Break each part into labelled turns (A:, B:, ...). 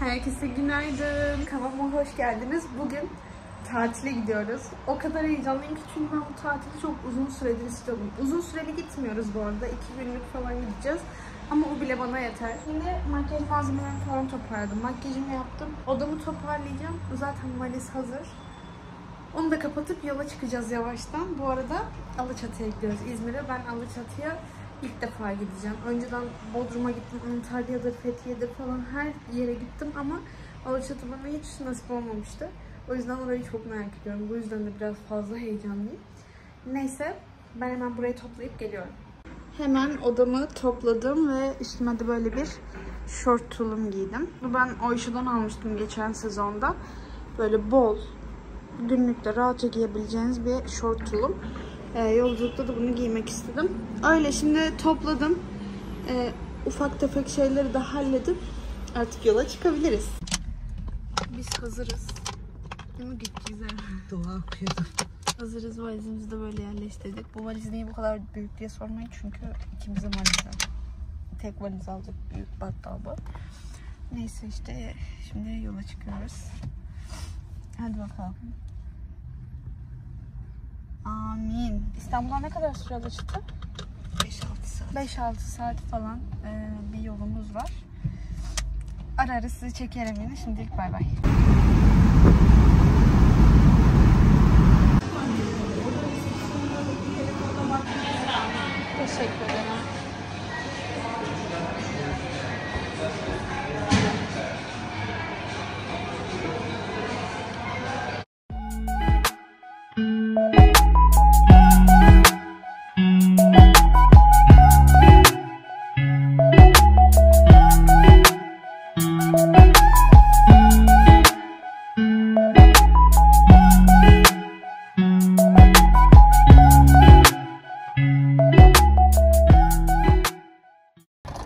A: Herkese günaydın. Kanalıma hoş geldiniz. Bugün tatile gidiyoruz. O kadar heyecanlıyım ki çünkü ben bu tatili çok uzun süredir istiyordum. Uzun süreli gitmiyoruz bu arada. İki günlük falan gideceğiz. Ama o bile bana yeter. Şimdi makyaj malzemelerimi falan toparladım. Makyajımı yaptım. Odamı toparlayacağım. Zaten valiz hazır. Onu da kapatıp yola çıkacağız yavaştan. Bu arada Alaçatı'ya gidiyoruz İzmir'e. Ben Alaçatı'ya ilk defa gideceğim. Önceden Bodrum'a gittim, Antalya'dır, Fethiye'dir falan her yere gittim ama Alaçatı bana hiç nasip olmamıştı. O yüzden orayı çok merak ediyorum. Bu yüzden de biraz fazla heyecanlıyım. Neyse ben hemen burayı toplayıp geliyorum. Hemen odamı topladım ve üstüme de böyle bir short tulum giydim. Bu ben Oyşu'dan almıştım geçen sezonda. Böyle bol, günlükte rahatça giyebileceğiniz bir short tulum. Ee, yolculukta da bunu giymek istedim. Öyle şimdi topladım. Ee, ufak tefek şeyleri de halledip artık yola çıkabiliriz. Biz hazırız. Değil mi güzel.
B: Dua okuyordu.
A: Hazırız valizimizi de böyle yerleştirdik. Bu valiz niye bu kadar büyük diye sormayın çünkü ikimizin valizi. Tek valiz aldık büyük battal bu. Neyse işte şimdi yola çıkıyoruz. Hadi bakalım. Amin. İstanbul'dan ne kadar sürede çıktı?
B: 5-6 saat.
A: 5-6 saat falan e, bir yolumuz var. Ara ara sizi çekerim yine. Şimdilik bay bay. Teşekkür ederim.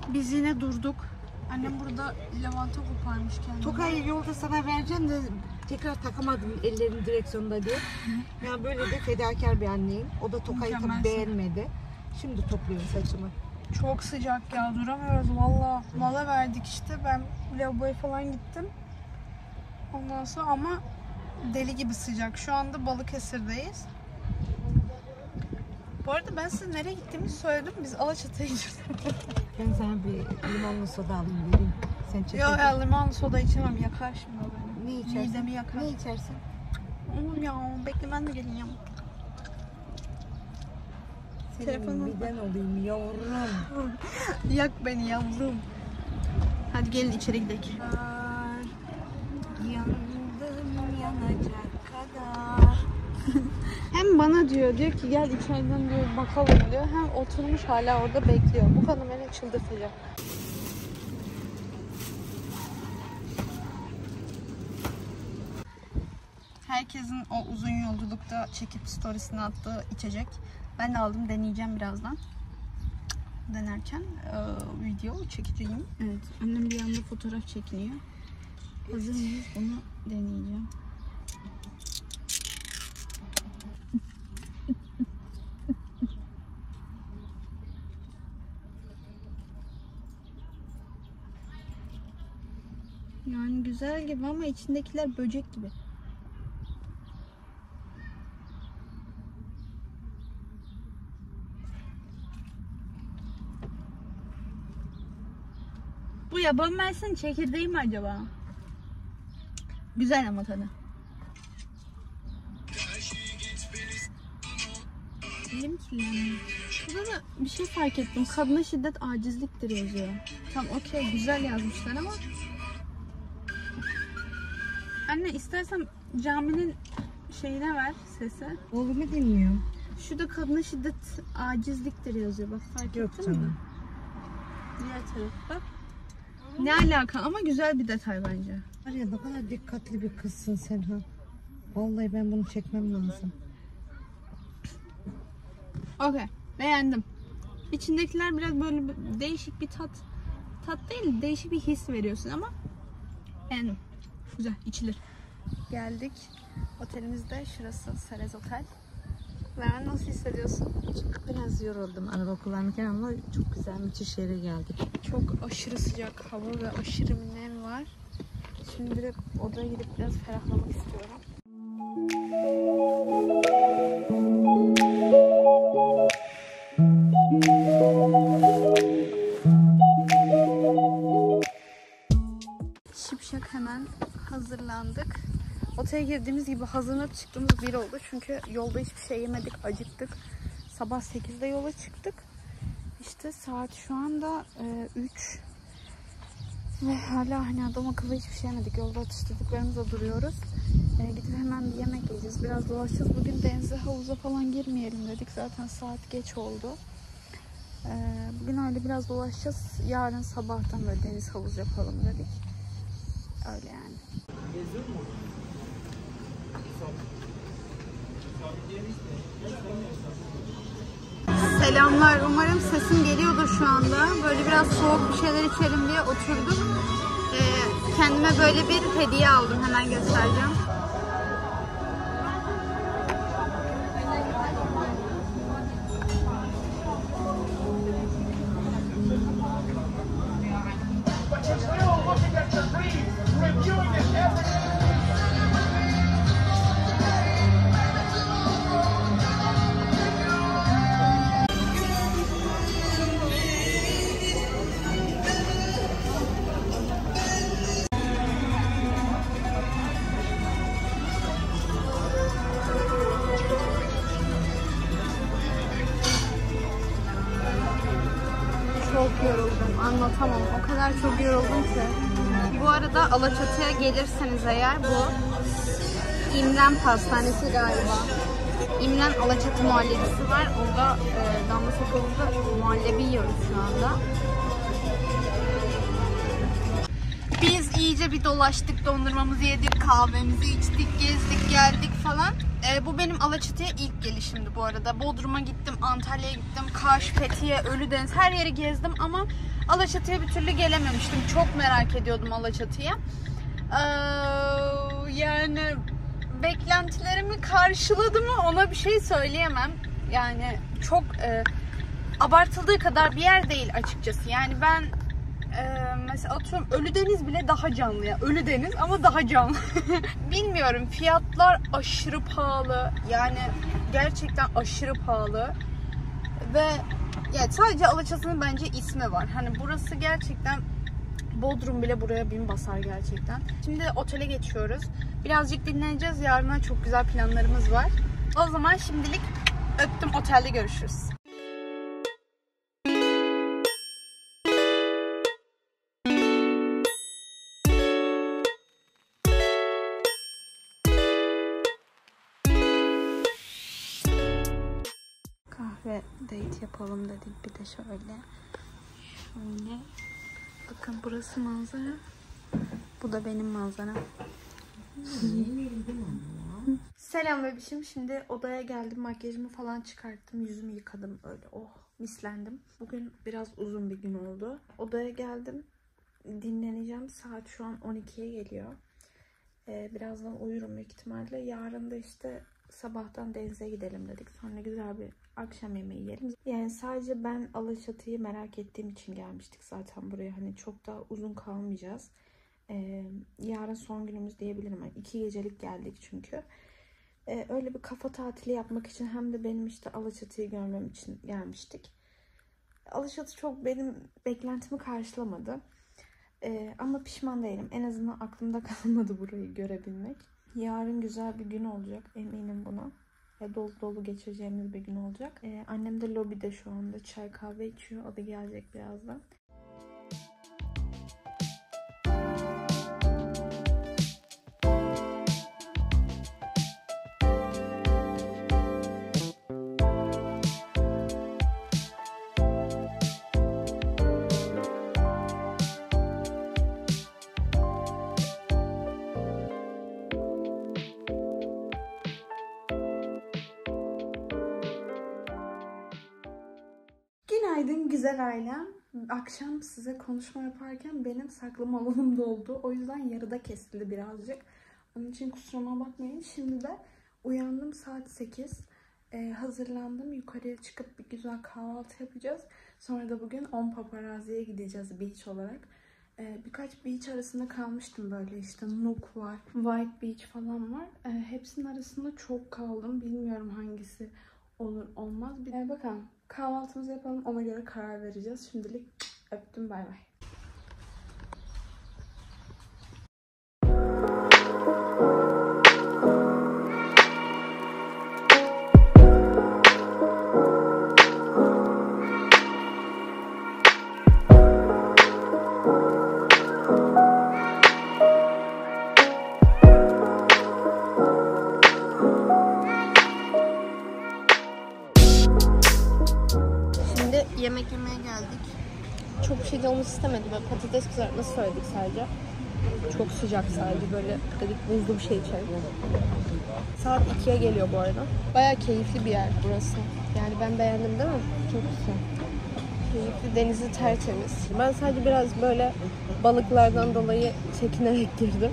A: Biz yine durduk. Annem burada lavanta koparmış kendine.
B: Tokay'ı yolda sana vereceğim de tekrar takamadım ellerim direksiyonda diye. Ya böyle de fedakar bir anneyim. O da Tokay'ı tabii
A: Mükemmelsin.
B: beğenmedi. Şimdi topluyorum saçımı.
A: Çok sıcak ya duramıyoruz valla. Mola verdik işte ben lavaboya falan gittim. Ondan sonra ama deli gibi sıcak. Şu anda Balıkesir'deyiz. Bu arada ben size nereye gittiğimizi söyledim. Biz Alaçatı'ya gidiyoruz.
B: Ben sana bir limonlu soda alayım vereyim. Sen çek.
A: Yok ya limonlu soda içemem. Yakar şimdi o beni.
B: Ne içersin?
A: Midemi yakar.
B: Ne içersin?
A: Oğlum ya bekle ben de geleyim.
B: Senin
A: Telefonum-
B: miden olayım yavrum.
A: Yak beni yavrum. Hadi gelin içeri gidelim. Hem bana diyor, diyor ki gel içeriden diyor bakalım diyor. Hem oturmuş hala orada bekliyor. Bu kadın beni çıldırtacak. Herkesin o uzun yolculukta çekip storiesine attığı içecek. Ben de aldım deneyeceğim birazdan. Denerken e, video çekeceğim. Evet annem bir yanda fotoğraf çekiniyor. Hazır mıyız? Bunu deneyeceğim. Yani güzel gibi ama içindekiler böcek gibi. Bu yaban mersin çekirdeği mi acaba? Güzel ama tadı. Elim kirlenmiyor. Burada da bir şey fark ettim. Kadına şiddet acizliktir yazıyor. Tam okey güzel yazmışlar ama Anne istersen caminin şeyine ver sesi.
B: Oğlumu dinliyorum.
A: Şurada kadına şiddet acizliktir yazıyor. Bak fark
B: Yok
A: ettin mi?
B: canım.
A: Diğer taraf bak. Ne alaka ama güzel bir detay bence.
B: Var ya ne kadar dikkatli bir kızsın sen ha. Vallahi ben bunu çekmem lazım.
A: Okey. Beğendim. İçindekiler biraz böyle bir- değişik bir tat. Tat değil değişik bir his veriyorsun ama beğendim. Güzel içilir. Geldik. Otelimizde şurası Serez Otel. Levent nasıl hissediyorsun?
B: Biraz yoruldum araba kullanırken ama çok güzel müthiş yere geldik.
A: Çok aşırı sıcak hava ve aşırı nem var. Şimdi direkt odaya gidip biraz ferahlamak istiyorum. Hazırlandık. Otele girdiğimiz gibi hazırlanıp çıktığımız bir oldu. Çünkü yolda hiçbir şey yemedik, acıktık. Sabah 8'de yola çıktık. İşte saat şu anda 3. Ve hala hani adam akıllı hiçbir şey yemedik. Yolda atıştırdıklarımızla duruyoruz. E, gidip hemen bir yemek yiyeceğiz. Biraz dolaşacağız. Bugün denize havuza falan girmeyelim dedik. Zaten saat geç oldu. E, bugün öyle biraz dolaşacağız. Yarın sabahtan böyle deniz havuz yapalım dedik. Öyle yani. Selamlar. Umarım sesim geliyordur şu anda. Böyle biraz soğuk bir şeyler içelim diye oturduk. Ee, kendime böyle bir hediye aldım. Hemen göstereceğim. Çok yoruldum. Anlatamam. O kadar çok yoruldum ki. Bu arada Alaçatı'ya gelirseniz eğer bu İmren Pastanesi galiba. İmren Alaçatı muhallebisi var. Orada e, Damla Sokağı'nda muhallebi yiyoruz şu anda. Biz iyice bir dolaştık, dondurmamızı yedik, kahvemizi içtik, gezdik, geldik falan. Ee, bu benim Alaçatı'ya ilk gelişimdi bu arada. Bodrum'a gittim, Antalya'ya gittim, Kaş, Fethiye, Ölüdeniz her yeri gezdim ama Alaçatı'ya bir türlü gelememiştim. Çok merak ediyordum Alaçatı'ya. Ee, yani beklentilerimi karşıladı mı ona bir şey söyleyemem. Yani çok e, abartıldığı kadar bir yer değil açıkçası. Yani ben ee, mesela atıyorum Ölüdeniz bile daha canlı ya. Ölüdeniz ama daha canlı. Bilmiyorum fiyatlar aşırı pahalı. Yani gerçekten aşırı pahalı. Ve yani sadece Alaçatı'nın bence ismi var. Hani burası gerçekten Bodrum bile buraya bin basar gerçekten. Şimdi otele geçiyoruz. Birazcık dinleneceğiz. Yarına çok güzel planlarımız var. O zaman şimdilik öptüm. Otelde görüşürüz. Kahve date yapalım dedik bir de şöyle. Şöyle. Bakın burası manzara. Bu da benim manzaram. Selam bebişim. Şimdi odaya geldim. Makyajımı falan çıkarttım. Yüzümü yıkadım öyle. Oh mislendim. Bugün biraz uzun bir gün oldu. Odaya geldim. Dinleneceğim. Saat şu an 12'ye geliyor. Ee, birazdan uyurum büyük ihtimalle. Yarın da işte sabahtan denize gidelim dedik. Sonra güzel bir akşam yemeği yiyelim. Yani sadece ben Alaçatı'yı merak ettiğim için gelmiştik zaten buraya. Hani çok daha uzun kalmayacağız. Ee, yarın son günümüz diyebilirim. Yani iki gecelik geldik çünkü. Ee, öyle bir kafa tatili yapmak için hem de benim işte Alaçatı'yı görmem için gelmiştik. Alaçatı çok benim beklentimi karşılamadı. Ee, ama pişman değilim. En azından aklımda kalmadı burayı görebilmek. Yarın güzel bir gün olacak eminim buna. Ve dolu dolu geçireceğimiz bir gün olacak. Ee, annem de lobide şu anda çay kahve içiyor. O da gelecek birazdan. Günaydın güzel ailem. Akşam size konuşma yaparken benim saklama alanım doldu. O yüzden yarıda kesildi birazcık. Onun için kusuruma bakmayın. Şimdi de uyandım saat 8. Ee, hazırlandım. Yukarıya çıkıp bir güzel kahvaltı yapacağız. Sonra da bugün 10 paparaziye gideceğiz beach olarak. Ee, birkaç beach arasında kalmıştım böyle işte Nook var, White Beach falan var. Ee, hepsinin arasında çok kaldım. Bilmiyorum hangisi olur olmaz. Bir de bakalım kahvaltımızı yapalım ona göre karar vereceğiz. Şimdilik öptüm bay bay. Patates kızartması söyledik sadece. Çok sıcak sadece böyle dedik buzlu bir şey içelim. Saat 2'ye geliyor bu arada. Baya keyifli bir yer burası. Yani ben beğendim değil mi? Çok güzel. Keyifli, denizi tertemiz. Ben sadece biraz böyle balıklardan dolayı çekinerek girdim.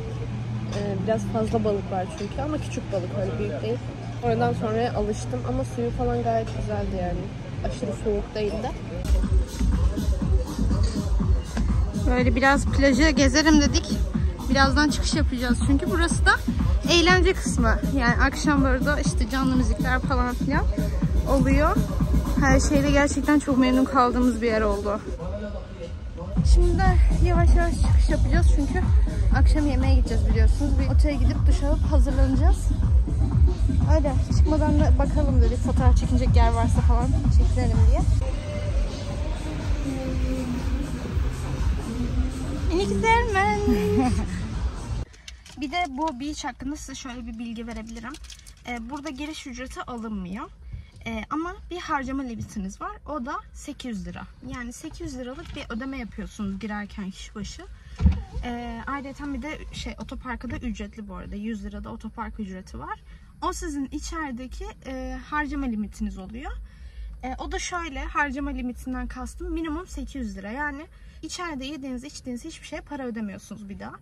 A: Ee, biraz fazla balık var çünkü ama küçük balık öyle büyük değil. Oradan sonra alıştım ama suyu falan gayet güzeldi yani. Aşırı soğuk değildi. Böyle biraz plajı gezerim dedik. Birazdan çıkış yapacağız çünkü burası da eğlence kısmı. Yani akşam böyle işte canlı müzikler falan filan oluyor. Her şeyde gerçekten çok memnun kaldığımız bir yer oldu. Şimdi de yavaş yavaş çıkış yapacağız çünkü akşam yemeğe gideceğiz biliyorsunuz. Bir otele gidip duş alıp hazırlanacağız. Öyle çıkmadan da bakalım dedik fotoğraf çekinecek yer varsa falan çekinelim diye. Güzel Bir de bu beach hakkında size şöyle bir bilgi verebilirim. Ee, burada giriş ücreti alınmıyor. Ee, ama bir harcama limitiniz var. O da 800 lira. Yani 800 liralık bir ödeme yapıyorsunuz girerken kişi başı. Ee, ayrıca bir de şey otoparka da ücretli bu arada. 100 lirada otopark ücreti var. O sizin içerideki e, harcama limitiniz oluyor. E, o da şöyle harcama limitinden kastım minimum 800 lira. Yani içeride yediğiniz içtiğiniz hiçbir şeye para ödemiyorsunuz bir daha.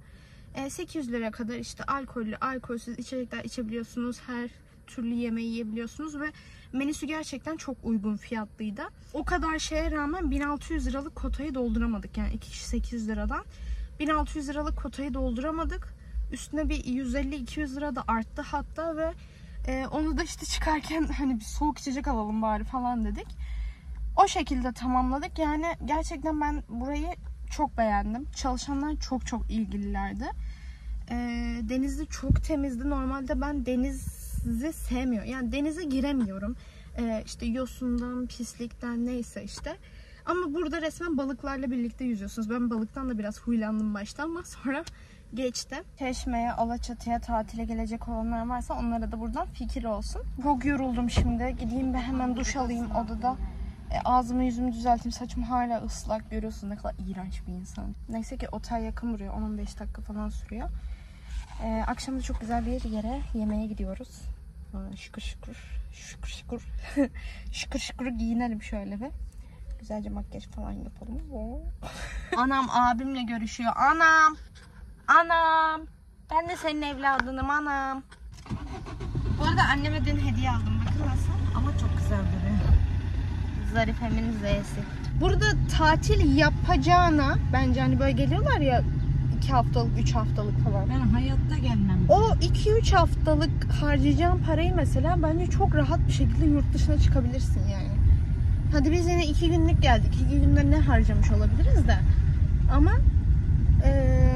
A: E, 800 liraya kadar işte alkollü, alkolsüz içecekler içebiliyorsunuz. Her türlü yemeği yiyebiliyorsunuz ve menüsü gerçekten çok uygun fiyatlıydı. O kadar şeye rağmen 1600 liralık kotayı dolduramadık. Yani iki kişi 800 liradan 1600 liralık kotayı dolduramadık. Üstüne bir 150-200 lira da arttı hatta ve e, onu da işte çıkarken hani bir soğuk içecek alalım bari falan dedik. O şekilde tamamladık. Yani gerçekten ben burayı çok beğendim. Çalışanlar çok çok ilgililerdi. E, denizi çok temizdi. Normalde ben denizi sevmiyorum. Yani denize giremiyorum. E, işte yosundan, pislikten neyse işte. Ama burada resmen balıklarla birlikte yüzüyorsunuz. Ben balıktan da biraz huylandım başta ama sonra geçti. Çeşme'ye, Alaçatı'ya tatile gelecek olanlar varsa onlara da buradan fikir olsun. Çok yoruldum şimdi. Gideyim ve hemen duş alayım odada. E, ağzımı yüzümü düzelteyim. Saçım hala ıslak. Görüyorsun ne kadar iğrenç bir insan. Neyse ki otel yakın buraya. 10-15 dakika falan sürüyor. E, akşam da çok güzel bir yere yemeğe gidiyoruz. Aa, şıkır şıkır. Şıkır şıkır. şıkır şıkır giyinelim şöyle bir. Güzelce makyaj falan yapalım. Anam abimle görüşüyor. Anam. Anam. Ben de senin evladınım anam. Bu arada anneme dün hediye aldım. Bakın nasıl.
B: Ama çok güzel duruyor.
A: Zarife'min Z'si. Burada tatil yapacağına bence hani böyle geliyorlar ya 2 haftalık, 3 haftalık falan.
B: Ben hayatta gelmem.
A: O 2-3 haftalık harcayacağın parayı mesela bence çok rahat bir şekilde yurt dışına çıkabilirsin yani. Hadi biz yine 2 günlük geldik. 2 günde ne harcamış olabiliriz de. Ama eee,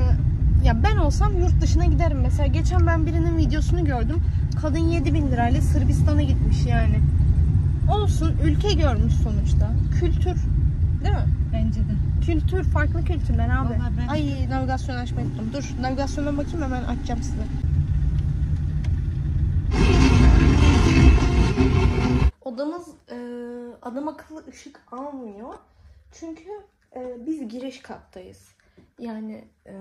A: ya ben olsam yurt dışına giderim. Mesela geçen ben birinin videosunu gördüm. Kadın 7000 lirayla Sırbistan'a gitmiş yani. Olsun ülke görmüş sonuçta. Kültür değil mi?
B: Bence de.
A: Kültür, farklı kültürler abi.
B: Ben-
A: Ay navigasyon açmayı unuttum. Dur navigasyona bakayım hemen açacağım size. Odamız e, adam akıllı ışık almıyor. Çünkü e, biz giriş kattayız. Yani e,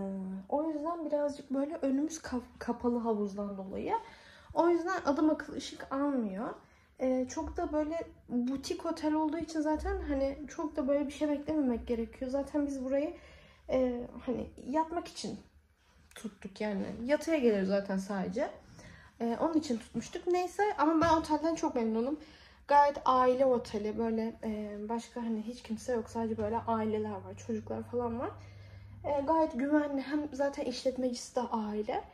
A: o yüzden birazcık böyle önümüz kap- kapalı havuzdan dolayı. O yüzden adam akıllı ışık almıyor. E, çok da böyle butik otel olduğu için zaten hani çok da böyle bir şey beklememek gerekiyor. Zaten biz burayı e, hani yatmak için tuttuk yani. Yatıya gelir zaten sadece. E, onun için tutmuştuk. Neyse ama ben otelden çok memnunum. Gayet aile oteli böyle e, başka hani hiç kimse yok sadece böyle aileler var çocuklar falan var. E, gayet güvenli. Hem zaten işletmecisi de aile.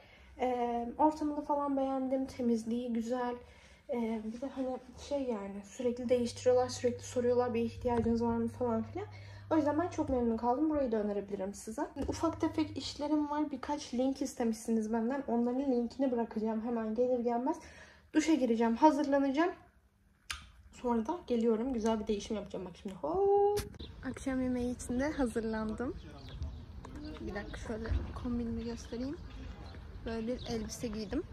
A: E, ortamını falan beğendim. Temizliği güzel. E, bir de hani şey yani sürekli değiştiriyorlar, sürekli soruyorlar bir ihtiyacınız var mı falan filan. O yüzden ben çok memnun kaldım. Burayı da önerebilirim size. Ufak tefek işlerim var. Birkaç link istemişsiniz benden. Onların linkini bırakacağım hemen gelir gelmez. Duşa gireceğim, hazırlanacağım. Sonra da geliyorum. Güzel bir değişim yapacağım bak şimdi. Hop. Akşam yemeği için de hazırlandım. Bir dakika şöyle kombinimi göstereyim. Böyle bir elbise giydim.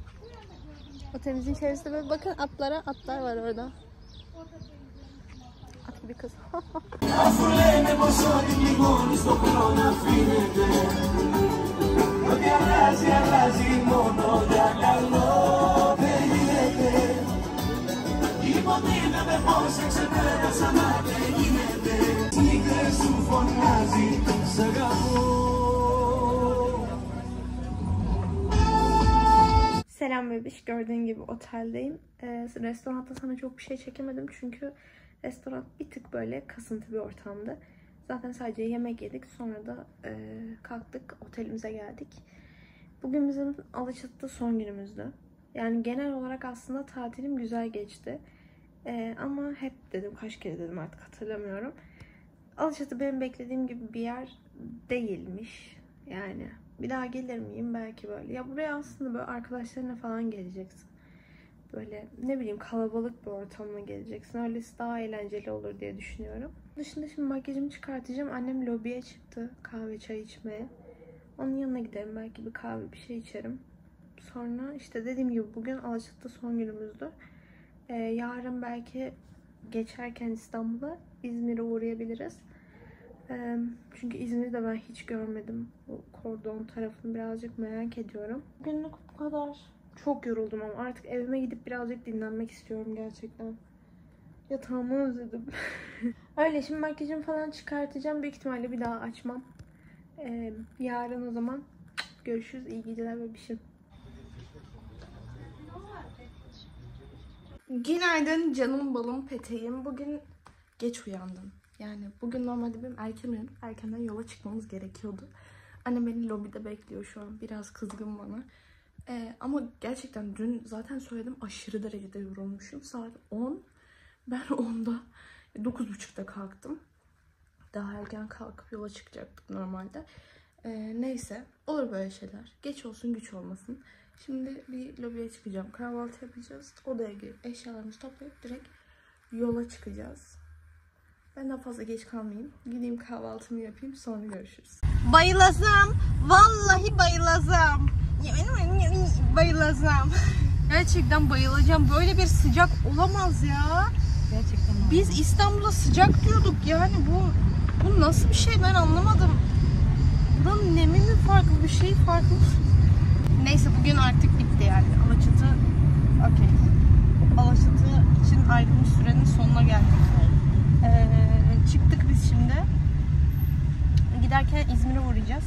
A: Otelimizin içerisinde böyle bakın atlara atlar var orada. At gibi kız.
C: Ό,τι αλλάζει,
A: Selam bebiş. Gördüğün gibi oteldeyim. Ee, restoranda sana çok bir şey çekemedim çünkü restoran bir tık böyle kasıntı bir ortamdı. Zaten sadece yemek yedik. Sonra da e, kalktık. Otelimize geldik. Bugün bizim Alaçatı'da son günümüzdü. Yani genel olarak aslında tatilim güzel geçti. Ee, ama hep dedim, kaç kere dedim artık hatırlamıyorum. Alaçatı benim beklediğim gibi bir yer değilmiş. Yani bir daha gelir miyim belki böyle. Ya buraya aslında böyle arkadaşlarına falan geleceksin. Böyle ne bileyim kalabalık bir ortamına geleceksin. Öylesi daha eğlenceli olur diye düşünüyorum. Dışında şimdi makyajımı çıkartacağım. Annem lobiye çıktı kahve çay içmeye. Onun yanına giderim. Belki bir kahve bir şey içerim. Sonra işte dediğim gibi bugün Alaçatı'da son günümüzdü. Ee, yarın belki geçerken İstanbul'a İzmir'e uğrayabiliriz. Çünkü İzmir'i de ben hiç görmedim. Bu kordon tarafını birazcık merak ediyorum. Bugünlük bu kadar. Çok yoruldum ama artık evime gidip birazcık dinlenmek istiyorum gerçekten. Yatağımı özledim. Öyle şimdi makyajımı falan çıkartacağım. Büyük ihtimalle bir daha açmam. Ee, yarın o zaman görüşürüz. İyi geceler bebişim. Günaydın canım balım peteğim. Bugün geç uyandım. Yani bugün normalde benim erken uyanıp erkenden yola çıkmamız gerekiyordu. Annem beni lobide bekliyor şu an. Biraz kızgın bana. Ee, ama gerçekten dün zaten söyledim aşırı derecede yorulmuşum. Saat 10. Ben 10'da 9.30'da kalktım. Daha erken kalkıp yola çıkacaktık normalde. Ee, neyse olur böyle şeyler. Geç olsun güç olmasın. Şimdi bir lobiye çıkacağım. Kahvaltı yapacağız. Odaya girip eşyalarımızı toplayıp direkt yola çıkacağız. Ben daha fazla geç kalmayayım. Gideyim kahvaltımı yapayım sonra görüşürüz.
B: Bayılazam. Vallahi bayılazam. Bayılazam. Gerçekten bayılacağım. Böyle bir sıcak olamaz ya.
D: Gerçekten
B: Biz İstanbul'a sıcak diyorduk yani bu bu nasıl bir şey ben anlamadım. Buranın nemi mi farklı bir şey farklı. Neyse bugün artık bitti yani. Alaçatı okey. Alaçatı için ayrılmış sürenin sonuna geldik. Ee, çıktık biz şimdi. Giderken İzmir'e uğrayacağız.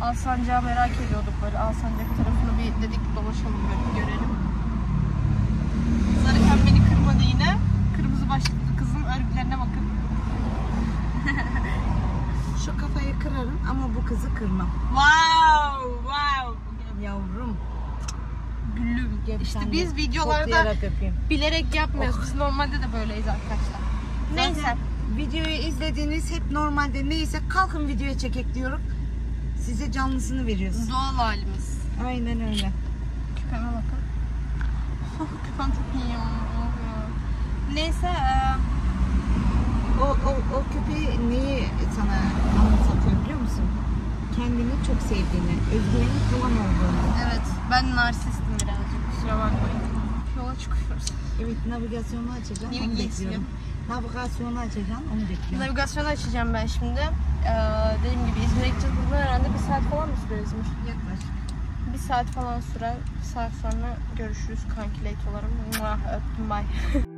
B: Alsancak'ı merak ediyorduk böyle. Alsancak tarafını bir dedik dolaşalım böyle görelim. Zarıken beni kırmadı yine. Kırmızı başlıklı kızın örgülerine bakın.
D: Şu kafayı kırarım ama bu kızı kırmam.
B: Wow, wow.
D: Yavrum.
B: Gülüm.
D: Gel
B: İşte biz videolarda bilerek yapmıyoruz. Biz normalde de böyleyiz arkadaşlar. Neyse.
D: Zaten videoyu izlediğiniz hep normalde neyse kalkın videoya çekek diyorum. Size canlısını veriyoruz.
B: Doğal halimiz.
D: Aynen öyle.
B: Küpeme bakın. Oh, küpem çok iyi ya. Neyse. eee,
D: O, o, o köpeği neyi sana anlatıyor biliyor musun? Kendini çok sevdiğini, özgüveni falan olduğunu.
B: evet ben narsistim birazcık. Kusura bakmayın. Yola çıkıyoruz.
D: Evet navigasyonu açacağım onu
B: Navigation.
D: bekliyorum. Navigasyonu açacağım onu bekliyorum.
B: Navigasyonu açacağım ben şimdi. Ee, dediğim gibi İzmir'e gideceğiz. Buradan herhalde bir saat falan mı sürer İzmir?
D: Yaklaş.
B: Bir saat falan sürer. Bir saat sonra görüşürüz kankilaytolarım. Muah, Öptüm bay.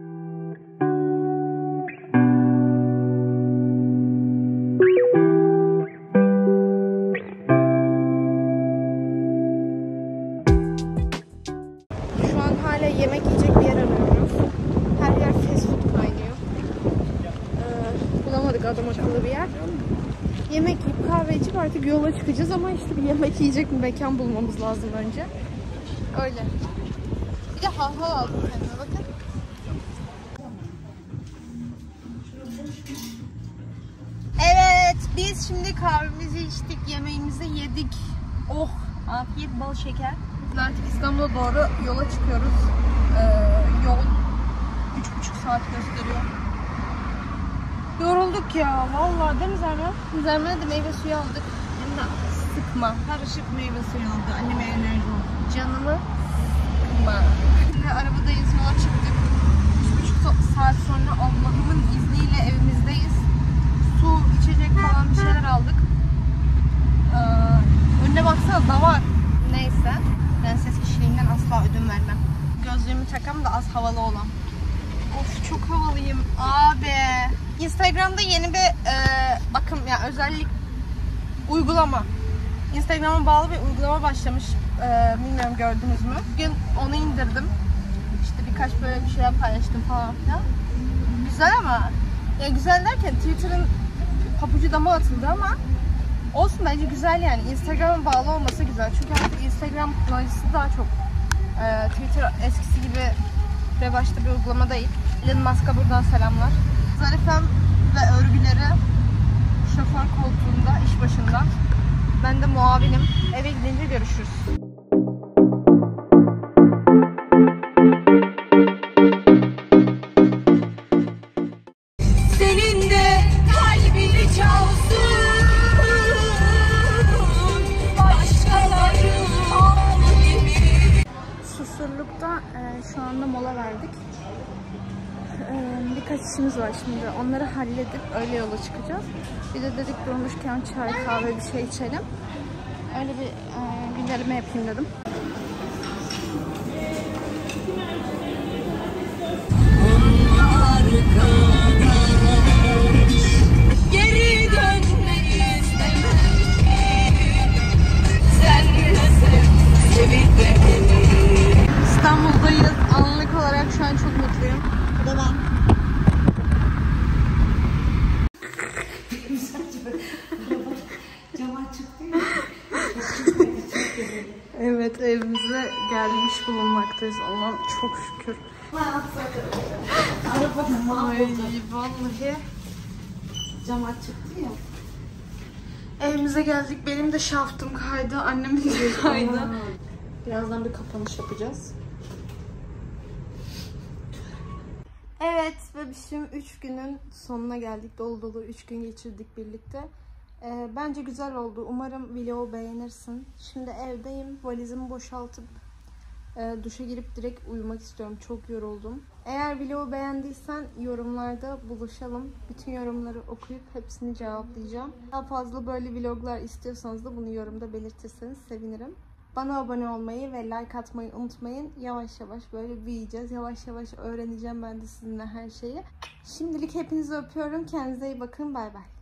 A: artık yola çıkacağız ama işte bir yemek yiyecek bir mekan bulmamız lazım önce. Öyle. Bir de halhal aldım kendime bakın. Evet, biz şimdi kahvemizi içtik, yemeğimizi yedik. Oh, afiyet bal şeker. Biz artık İstanbul'a doğru yola çıkıyoruz. Ee, yol 3,5 saat gösteriyor. Yorulduk ya, vallahi değil mi Zerre? Zerre'ne de meyve suyu aldık. Sıkma.
B: Karışık meyve suyu aldı. Anneme enerji oldu.
A: Canımı sıkma. Şimdi arabadayız, yola çıktık. 3,5 saat sonra Allah'ımın izniyle evimizdeyiz. Su, içecek falan bir şeyler aldık. Ee, önüne baksana da var. Neyse. Prenses kişiliğinden asla ödün vermem. Gözlüğümü takam da az havalı olan. Of çok havalıyım abi. Instagram'da yeni bir e, bakım yani özellik uygulama. Instagram'a bağlı bir uygulama başlamış. Ee, bilmiyorum gördünüz mü? Bugün onu indirdim. İşte birkaç böyle bir şeyler paylaştım falan filan. Güzel ama ya güzel derken Twitter'ın papucu dama atıldı ama olsun bence güzel yani. Instagram'a bağlı olması güzel. Çünkü artık Instagram kullanıcısı daha çok e, Twitter eskisi gibi revaçta bir uygulama değil. Elon Musk'a buradan selamlar. Zarifem ve örgüleri şoför koltuğunda, iş başında. Ben de muavinim. Eve gidince görüşürüz.
E: Kahve içelim. Öyle bir e, güncelleme yapayım dedim.
F: Geri dönmeyi istemem Sen nasıl sevip beni
A: İstanbul'dayız. Anlık olarak şu an çok mutluyum.
B: Bu da ben. Cama çıktı ya.
A: Evet evimize gelmiş bulunmaktayız. Allah'ım çok şükür. Ay vallahi.
B: Cama çıktı ya.
A: Evimize geldik. Benim de şaftım kaydı. Annemin de kaydı. Birazdan bir kapanış yapacağız. Evet bebişim 3 günün sonuna geldik. Dolu dolu 3 gün geçirdik birlikte. Ee, bence güzel oldu. Umarım vlogu beğenirsin. Şimdi evdeyim. Valizimi boşaltıp e, duşa girip direkt uyumak istiyorum. Çok yoruldum. Eğer vlogu beğendiysen yorumlarda buluşalım. Bütün yorumları okuyup hepsini cevaplayacağım. Daha fazla böyle vloglar istiyorsanız da bunu yorumda belirtirseniz sevinirim. Bana abone olmayı ve like atmayı unutmayın. Yavaş yavaş böyle büyüyeceğiz. Yavaş yavaş öğreneceğim ben de sizinle her şeyi. Şimdilik hepinizi öpüyorum. Kendinize iyi bakın. Bay bay.